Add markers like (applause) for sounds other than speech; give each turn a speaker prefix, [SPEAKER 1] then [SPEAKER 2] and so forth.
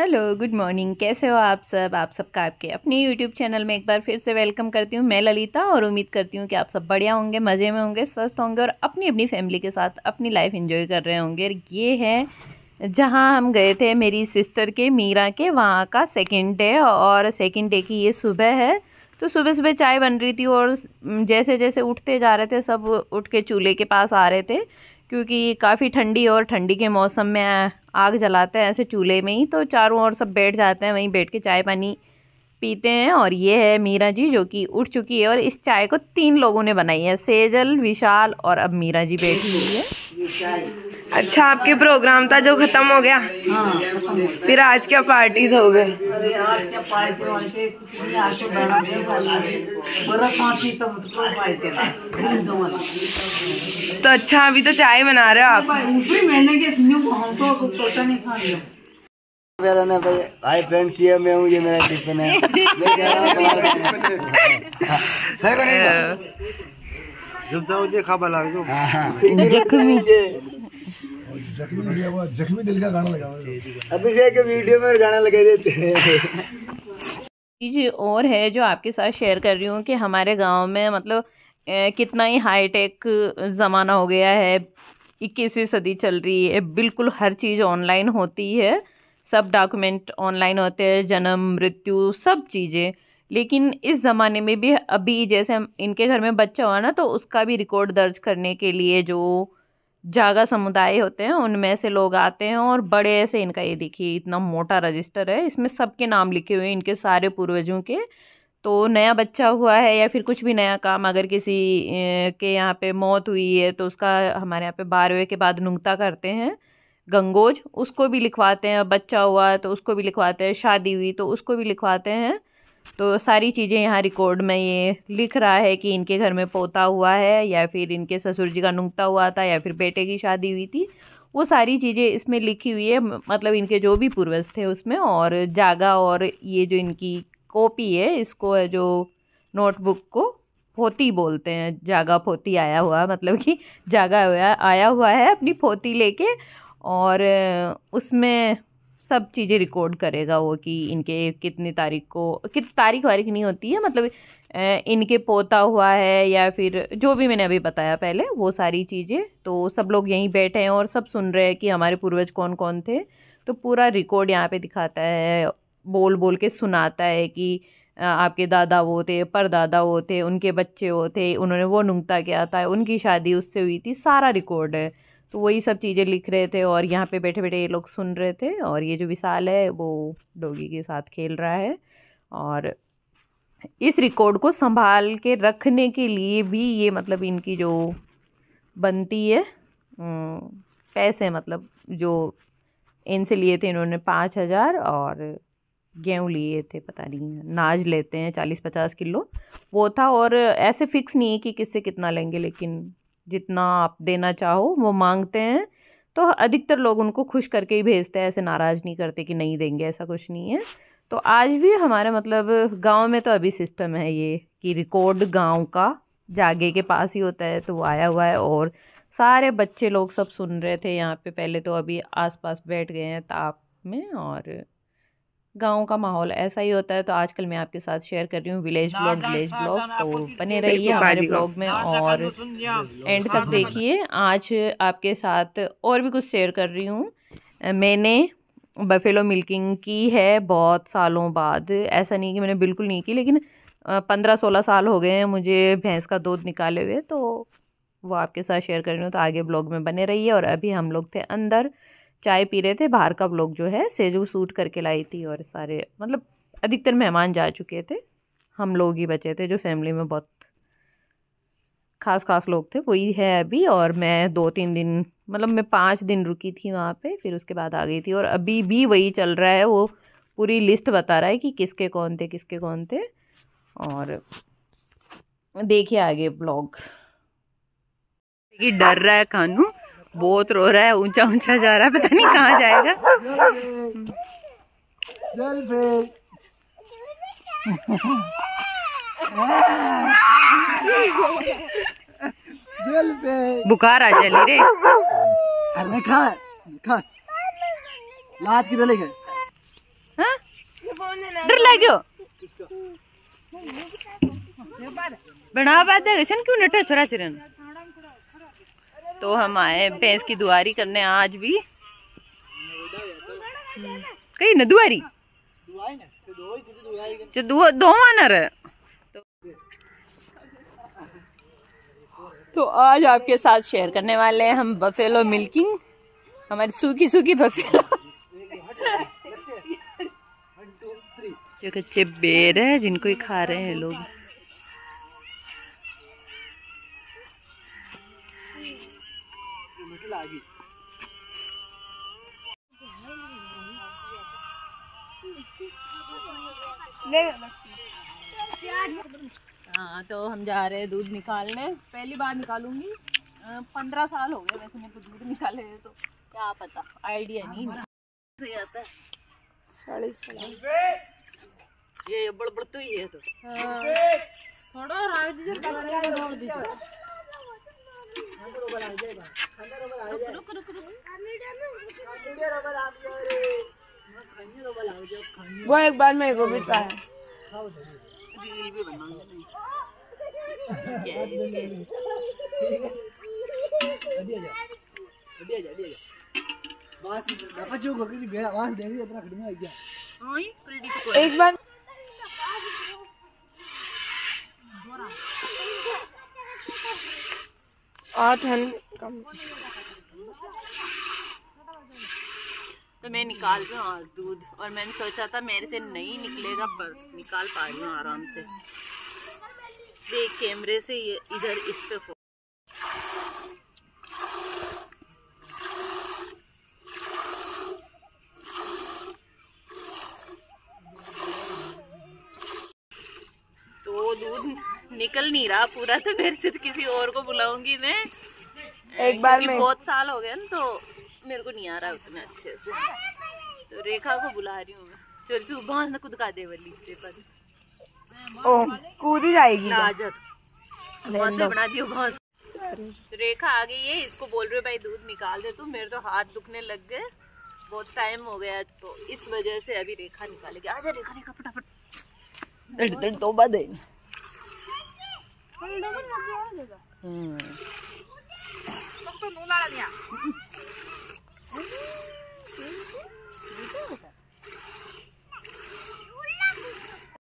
[SPEAKER 1] Hello, good morning. कैसे हो आप सब? आप सबका आपके अपने यूट्यूब चैनल में एक बार फिर से वेलकम करती हूँ मैं ललिता और उम्मीद करती हूँ कि आप सब बढ़िया होंगे, मज़े में होंगे, स्वस्थ होंगे और अपनी अपनी फैमिली के साथ अपनी लाइफ एंजॉय कर रहे होंगे। ये है, जहाँ हम गए थे मेरी सिस्टर के, मीरा के, वहाँ का सेकेंड डे और सेकेंड डे की ये सुबह है। तो सुबह सुबह चाय बन रही थी और जैसे जैसे उठते जा रहे थे, सब उठ के चूल्हे के पास आ रहे थे। क्योंकि काफ़ी ठंडी और ठंडी के मौसम में आग जलाते हैं ऐसे चूल्हे में ही तो चारों ओर सब बैठ जाते हैं, वहीं बैठ के चाय पानी पीते हैं और ये है मीरा जी जो कि उठ चुकी है और इस चाय को तीन लोगों ने बनाई है सेजल विशाल और अब मीरा जी बैठी हुई है।
[SPEAKER 2] अच्छा आपके प्रोग्राम था जो खत्म हो गया? हाँ, फिर आज क्या पार्टी हो गए तो अच्छा अभी तो चाय बना रहे हो आप?
[SPEAKER 3] भाई फ्रेंड्स ये मैं हूँ ये मेरा टिफ़िन है। (laughs) जब जाओ खाबा लाग
[SPEAKER 1] जख्मी।
[SPEAKER 3] जख्मी जख्मी दिल का गाना लगा अभिषेक के वीडियो में गाना लगा देते
[SPEAKER 1] चीज़ और है जो आपके साथ शेयर कर रही हूँ कि हमारे गाँव में मतलब ए, कितना ही हाईटेक ज़माना हो गया है। इक्कीसवीं सदी चल रही है। बिल्कुल हर चीज़ ऑनलाइन होती है। सब डॉक्यूमेंट ऑनलाइन होते हैं, जन्म, मृत्यु, सब चीज़ें। लेकिन इस ज़माने में भी, अभी जैसे हम, इनके घर में बच्चा हुआ ना तो उसका भी रिकॉर्ड दर्ज करने के लिए जो जागा समुदाय होते हैं, उनमें से लोग आते हैं और बड़े ऐसे इनका, ये देखिए, इतना मोटा रजिस्टर है। इसमें सबके नाम लिखे हुए हैं, इनके सारे पूर्वजों के। तो नया बच्चा हुआ है या फिर कुछ भी नया काम, अगर किसी के यहाँ पे मौत हुई है तो उसका हमारे यहाँ पे बारहवें के बाद नुंगता करते हैं। गंगोज, उसको भी लिखवाते हैं, बच्चा हुआ तो उसको भी लिखवाते हैं, शादी हुई तो उसको भी लिखवाते हैं। तो सारी चीज़ें यहाँ रिकॉर्ड में ये लिख रहा है कि इनके घर में पोता हुआ है या फिर इनके ससुर जी का नुकता हुआ था या फिर बेटे की शादी हुई थी। वो सारी चीज़ें इसमें लिखी हुई है मतलब इनके जो भी पूर्वज थे उसमें और जागा और ये जो इनकी कॉपी है, इसको है जो नोटबुक को पोती बोलते हैं, जागा पोती आया हुआ मतलब कि जागा हुआ, आया हुआ है अपनी पोती लेके और उसमें सब चीज़ें रिकॉर्ड करेगा वो कि इनके कितनी तारीख को, कित, तारीख वारीख नहीं होती है मतलब इनके पोता हुआ है या फिर जो भी मैंने अभी बताया पहले, वो सारी चीज़ें तो सब लोग यहीं बैठे हैं और सब सुन रहे हैं कि हमारे पूर्वज कौन कौन थे तो पूरा रिकॉर्ड यहाँ पे दिखाता है बोल बोल के सुनाता है कि आपके दादा वो थे, परदादा वो थे, उनके बच्चे वो थे, उन्होंने वो नुंगता किया था, उनकी शादी उससे हुई थी, सारा रिकॉर्ड है। तो वही सब चीज़ें लिख रहे थे और यहाँ पे बैठे बैठे ये लोग सुन रहे थे और ये जो विशाल है वो डोगी के साथ खेल रहा है और इस रिकॉर्ड को संभाल के रखने के लिए भी ये मतलब इनकी जो बनती है पैसे मतलब जो इनसे लिए थे इन्होंने पाँच हज़ार और गेहूँ लिए थे, पता नहीं नाज लेते हैं, चालीस पचास किलो। वो था और ऐसे फिक्स नहीं है कि किससे कितना लेंगे, लेकिन जितना आप देना चाहो, वो मांगते हैं। तो अधिकतर लोग उनको खुश करके ही भेजते हैं, ऐसे नाराज़ नहीं करते कि नहीं देंगे, ऐसा कुछ नहीं है। तो आज भी हमारे मतलब गाँव में तो अभी सिस्टम है ये कि रिकॉर्ड गाँव का, जागे के पास ही होता है तो वो आया हुआ है और सारे बच्चे लोग सब सुन रहे थे यहाँ पे। पहले तो अभी आसपास बैठ गए हैं ताप में और गाँव का माहौल ऐसा ही होता है तो आजकल मैं आपके साथ शेयर कर रही हूँ विलेज ब्लॉग विलेज ब्लॉग तो बने रहिए हमारे ब्लॉग में और एंड तक देखिए। आज आपके साथ और भी कुछ शेयर कर रही हूँ। मैंने बफेलो मिल्किंग की है बहुत सालों बाद। ऐसा नहीं कि मैंने बिल्कुल नहीं की लेकिन पंद्रह सोलह साल हो गए हैं मुझे भैंस का दूध निकाले हुए तो वो आपके साथ शेयर कर रही हूँ तो आगे ब्लॉग में बने रहिए और अभी हम लोग थे अंदर। चाय पी रहे थे, बाहर का ब्लॉग जो है, सेजू सूट करके लाई थी और सारे मतलब अधिकतर मेहमान जा चुके थे। हम लोग ही बचे थे, जो फैमिली में बहुत खास खास लोग थे, वही है अभी और मैं दो तीन दिन मतलब मैं पाँच दिन रुकी थी वहाँ पे, फिर उसके बाद आ गई थी और अभी भी वही चल रहा है, वो पूरी लिस्ट बता रहा है कि किसके कौन थे, किसके कौन थे और देखिए आगे ब्लॉग डर रहा है कानू। बहुत रो रहा है ऊँचा ऊँचा जा रहा है पता नहीं कहाँ जाएगा। बुखार आ चली रे।
[SPEAKER 3] अरे खा खा। लात की दले
[SPEAKER 1] डर लाग्यो? बना पाते कैसे क्यों नटे छोरा चिरन? तो हम आए भैंस की दुआरी करने आज भी। कहीं न दुआरी? दो तो, तो आज आपके साथ शेयर करने वाले हैं हम बफेलो मिल्किंग हमारी सूखी सूखी बफेलो जो कच्चे बेर है जिनको ही खा रहे हैं लोग। हाँ तो हम जा रहे हैं दूध निकालने। पहली बार निकालूँगी। पंद्रह साल हो गए वैसे मेरे को दूध निकाले तो क्या पता आइडिया नहीं सही आता है। ये बड़बड़ तो ही है तो। थोड़ा राग दीजिए दीजिए रुक रुक रुक
[SPEAKER 2] वो एक बार मेरे को भी पाया
[SPEAKER 1] रील भी बनाऊँगी।
[SPEAKER 2] एक बार और ठंड कम।
[SPEAKER 1] तो मैं निकाल रही हूँ दूध, और मैंने सोचा था मेरे से नहीं निकलेगा, पर निकाल पा रही हूँ आराम से। देख कैमरे से ये इधर इस पे फो- तो दूध निकल नहीं रहा पूरा तो मेरे से तो किसी और को बुलाऊँगी मैं।
[SPEAKER 2] एक बार में।
[SPEAKER 1] बहुत साल हो गए ना तो मेरे को नहीं आ रहा उतना अच्छे से। तो रेखा को बुला रही हूँ मैं। चल तू बाँस ना खुद का दे वाली से पर।
[SPEAKER 2] ओ कूद ही जाएगी क्या?
[SPEAKER 1] लाजत वहाँ से बना दियो घास रेखा आ गई है इसको बोल रहे हो भाई दूध निकाल दे तू मेरे तो हाथ दुखने लग गए। बहुत टाइम हो गया तो इस वजह से अभी रेखा निकालेगी। आजा रेखा रेखा फटाफट। दड़ तो बाद है हम्म